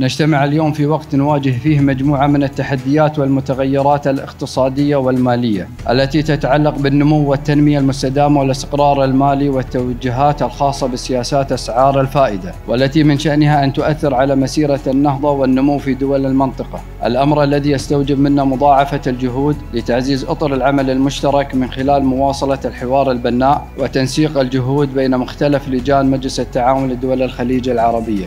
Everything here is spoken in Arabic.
نجتمع اليوم في وقت نواجه فيه مجموعة من التحديات والمتغيرات الاقتصادية والمالية التي تتعلق بالنمو والتنمية المستدامة والاستقرار المالي والتوجهات الخاصة بسياسات أسعار الفائدة والتي من شأنها أن تؤثر على مسيرة النهضة والنمو في دول المنطقة. الأمر الذي يستوجب منا مضاعفة الجهود لتعزيز أطر العمل المشترك من خلال مواصلة الحوار البناء وتنسيق الجهود بين مختلف لجان مجلس التعاون لدول الخليج العربية.